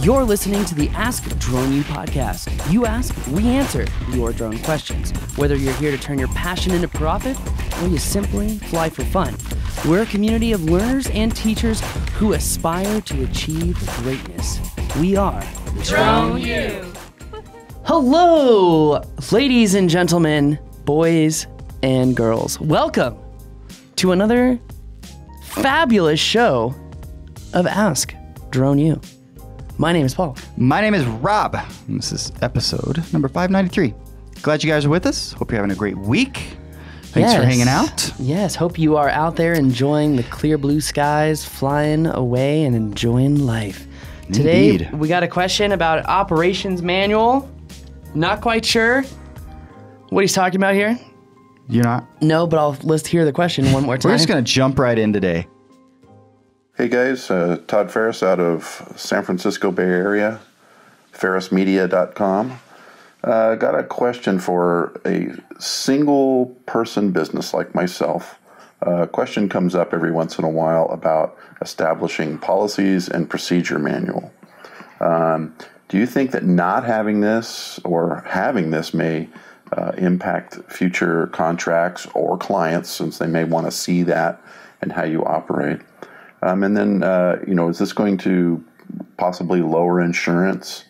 You're listening to the Ask Drone U podcast. You ask, we answer your drone questions. Whether you're here to turn your passion into profit or you simply fly for fun, we're a community of learners and teachers who aspire to achieve greatness. We are Drone U. Hello, ladies and gentlemen, boys and girls. Welcome to another fabulous show of Ask Drone U. My name is Paul. My name is Rob. and This is episode number 593. Glad you guys are with us. Hope you're having a great week. Thanks for hanging out. Yes, hope you are out there enjoying the clear blue skies, flying away and enjoying life. Today, Indeed. we got a question about operations manual. Not quite sure what he's talking about here. You're not? No, but I'll let's hear the question one more time. We're just going to jump right in today. Hey guys, uh, Todd Ferris out of San Francisco Bay Area, ferrismedia.com. Uh, got a question for a single person business like myself. A question comes up every once in a while about establishing policies and procedure manual. Um, do you think that not having this or having this may uh, impact future contracts or clients since they may want to see that and how you operate? Um, and then, uh, you know, is this going to possibly lower insurance?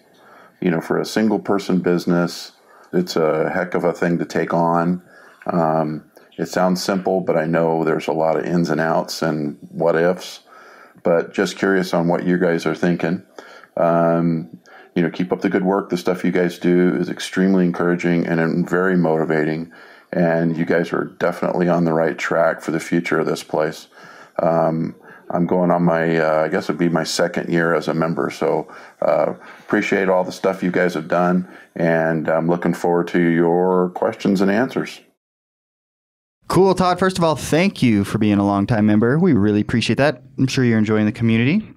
You know, for a single person business, it's a heck of a thing to take on. Um, it sounds simple, but I know there's a lot of ins and outs and what ifs. But just curious on what you guys are thinking. Um, you know, keep up the good work. The stuff you guys do is extremely encouraging and very motivating. And you guys are definitely on the right track for the future of this place. Um, I'm going on my, uh, I guess it'd be my second year as a member. So uh, appreciate all the stuff you guys have done, and I'm looking forward to your questions and answers. Cool, Todd. First of all, thank you for being a longtime member. We really appreciate that. I'm sure you're enjoying the community.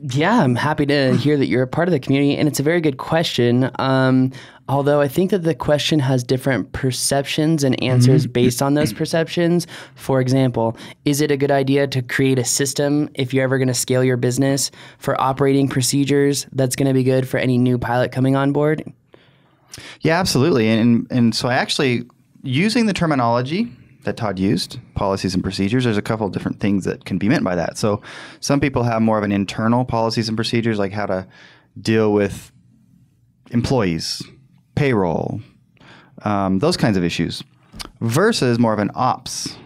Yeah, I'm happy to hear that you're a part of the community, and it's a very good question. Um, although I think that the question has different perceptions and answers mm-hmm. based on those perceptions. For example, is it a good idea to create a system if you're ever going to scale your business for operating procedures that's going to be good for any new pilot coming on board? Yeah, absolutely. And, and so I actually, using the terminology that Todd used, policies and procedures, there's a couple of different things that can be meant by that. So some people have more of an internal policies and procedures, like how to deal with employees, payroll, um, those kinds of issues, versus more of an ops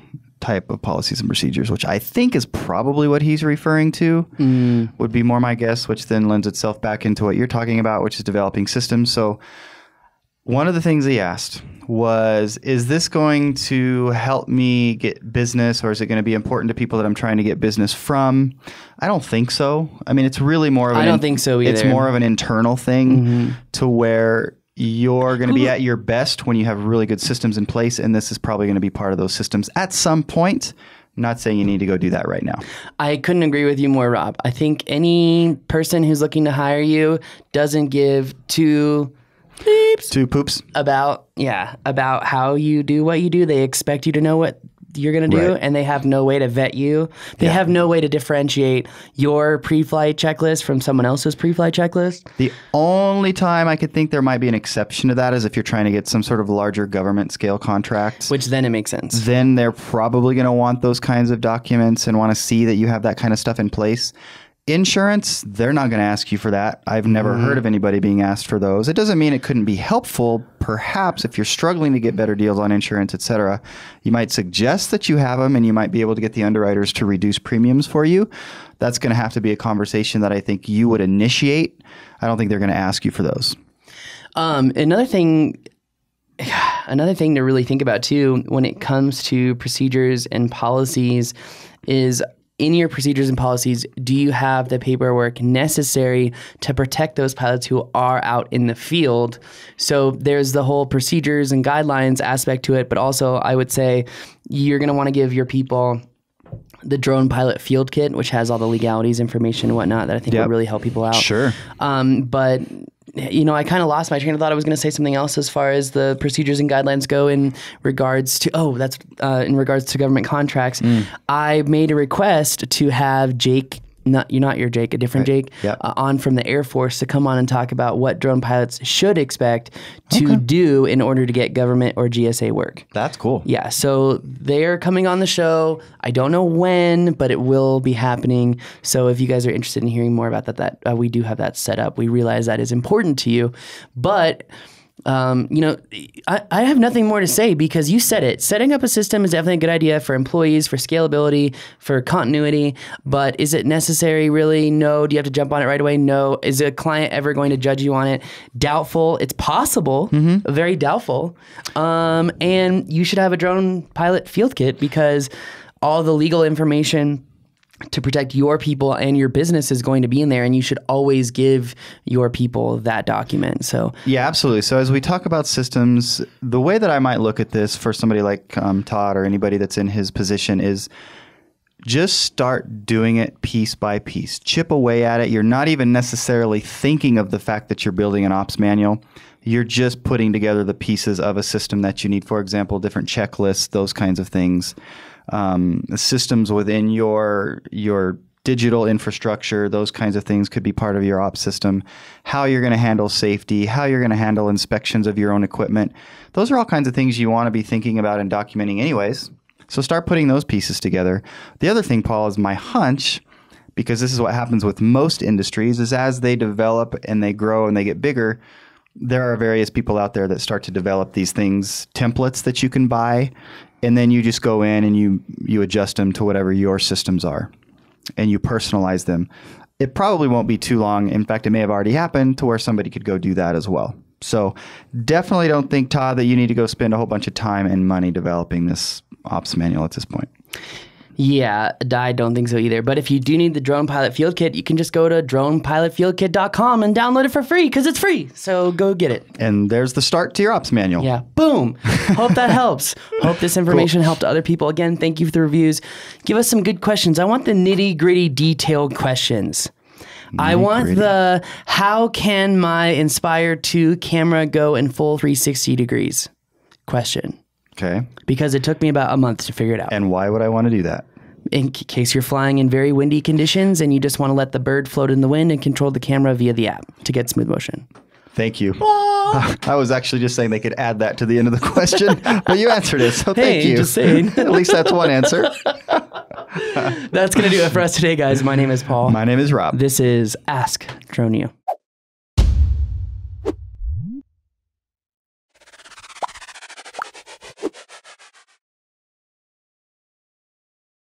type of policies and procedures, which I think is probably what he's referring to, would be more my guess, which then lends itself back into what you're talking about, which is developing systems. So one of the things he asked was, is this going to help me get business or is it going to be important to people that I'm trying to get business from? I don't think so. I mean, it's really more of I don't think so It's either. Mm-hmm. more of an internal thing to where you're going to be at your best when you have really good systems in place and this is probably going to be part of those systems at some point. Not saying you need to go do that right now. I couldn't agree with you more, Rob. I think any person who's looking to hire you doesn't give two beeps Two poops. about yeah about how you do what you do they expect you to know what you're going to do Right. and they have no way to vet you they have no way to differentiate your pre-flight checklist from someone else's pre-flight checklist The only time I could think there might be an exception to that is if you're trying to get some sort of larger government scale contract. which then it makes sense then they're probably going to want those kinds of documents and want to see that you have that kind of stuff in place. Insurance, they're not going to ask you for that. I've never Mm-hmm. heard of anybody being asked for those. It doesn't mean it couldn't be helpful. Perhaps if you're struggling to get better deals on insurance, et cetera, you might suggest that you have them and you might be able to get the underwriters to reduce premiums for you. That's going to have to be a conversation that I think you would initiate. I don't think they're going to ask you for those. Um, another thing, another thing to really think about too when it comes to procedures and policies is in your procedures and policies, do you have the paperwork necessary to protect those pilots who are out in the field? So there's the whole procedures and guidelines aspect to it, but also I would say you're going to want to give your people the drone pilot field kit, which has all the legalities, information, and whatnot that I think Yep. will really help people out. Sure. Um, but you know, I kind of lost my train of thought. I was going to say something else as far as the procedures and guidelines go in regards to. Oh, that's uh, in regards to government contracts. I made a request to have Jake not you're not your Jake, a different Jake, Yep. uh, on from the Air Force to come on and talk about what drone pilots should expect to do in order to get government or GSA work. That's cool. Yeah, so they're coming on the show. I don't know when, but it will be happening. So if you guys are interested in hearing more about that, that uh, we do have that set up. We realize that is important to you, but. Um, you know, I, I have nothing more to say because you said it. Setting up a system is definitely a good idea for employees, for scalability, for continuity. But is it necessary, really? No. Do you have to jump on it right away? No. Is a client ever going to judge you on it? Doubtful. It's possible, very doubtful. Um, and you should have a drone pilot field kit because all the legal information to protect your people and your business is going to be in there and you should always give your people that document so Yeah, absolutely. So as we talk about systems, the way that I might look at this for somebody like um, Todd or anybody that's in his position is just start doing it piece by piece. Chip away at it. You're not even necessarily thinking of the fact that you're building an ops manual. You're just putting together the pieces of a system that you need. For example, different checklists, those kinds of things. Um, systems within your your digital infrastructure, those kinds of things could be part of your ops system. How you're going to handle safety, how you're going to handle inspections of your own equipment. Those are all kinds of things you want to be thinking about and documenting, anyways. So start putting those pieces together. The other thing, Paul, is my hunch, because this is what happens with most industries, is as they develop and they grow and they get bigger, there are various people out there that start to develop these things, templates that you can buy, and then you just go in and you you adjust them to whatever your systems are, and you personalize them. It probably won't be too long. In fact, it may have already happened to where somebody could go do that as well. So definitely don't think, Todd, that you need to go spend a whole bunch of time and money developing this ops manual at this point. Yeah i don't think so either. But if you do need the drone pilot field kit you can just go to dronepilotfieldkit.com and download it for free because it's free. So go get it. And there's the start to your ops manual. yeah. Boom. Hope that helps. Hope this information helped other people. Again thank you for the reviews. Give us some good questions. I want the nitty gritty detailed questions. I want the how can my Inspire 2 camera go in full 360 degrees? Question. Okay. because it took me about a month to figure it out. And why would I want to do that? In case you're flying in very windy conditions and you just want to let the bird float in the wind and control the camera via the app to get smooth motion. Thank you. I was actually just saying they could add that to the end of the question, but you answered it, so thank Hey, you. just saying. At least that's one answer. That's going to do it for us today, guys. My name is Paul. My name is Rob. this is Ask Drone U.